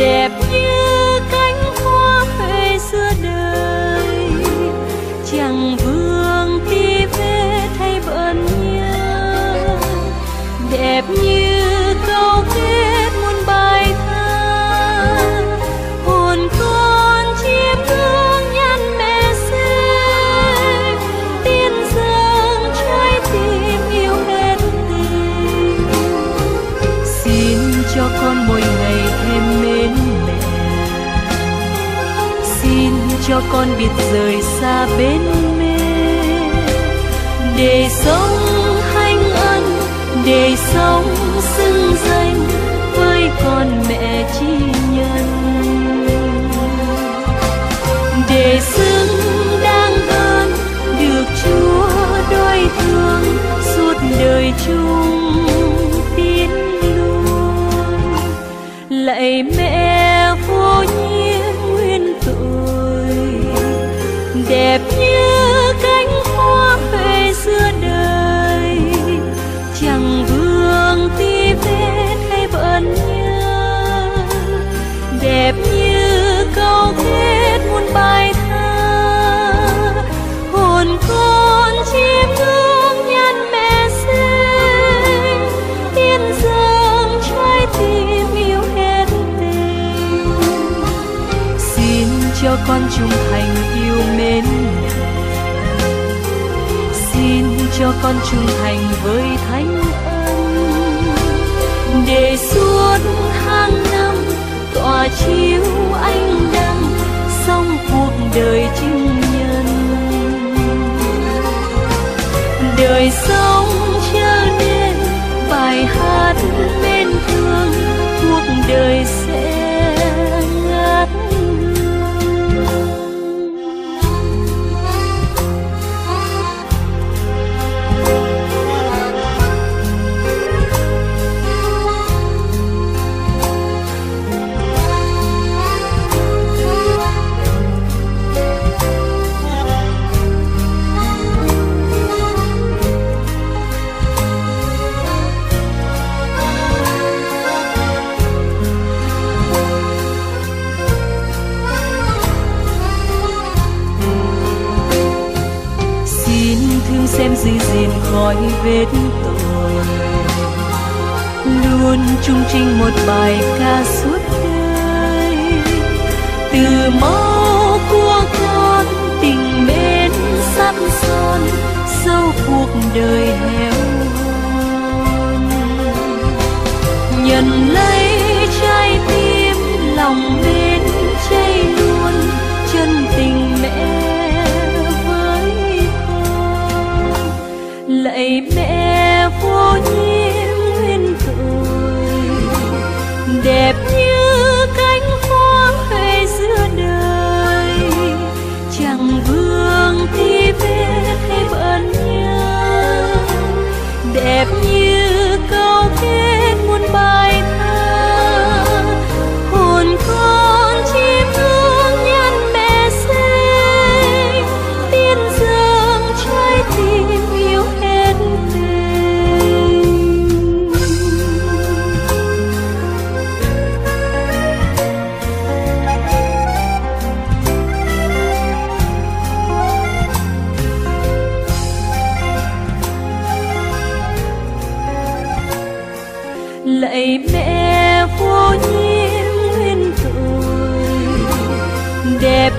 đẹp như cánh hoa phê xưa đời. Chẳng vương ti về thay bận nhớ đẹp như cho con biết rời xa bên mê. Để sống hanh ân, để sống xưng danh với con mẹ. Cho con trung thành yêu mến xin cho con trung thành với thánh ân. Để suốt hàng năm tỏa chiếu ánh đăng song cuộc đời chứng nhân. Đời sống trở nên bài hát xem giữ gìn khỏi vết tội luôn chung trinh một bài ca suốt đời. Từ máu của con tình mến sắt son sâu cuộc đời heo hon nhận lấy lạy mẹ vô nhiễm nguyên tội đẹp